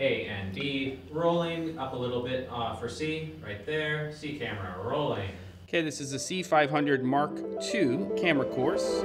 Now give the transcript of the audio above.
A and D, rolling up a little bit uh, for C, right there. C camera rolling. Okay, this is the C500 Mark II camera course.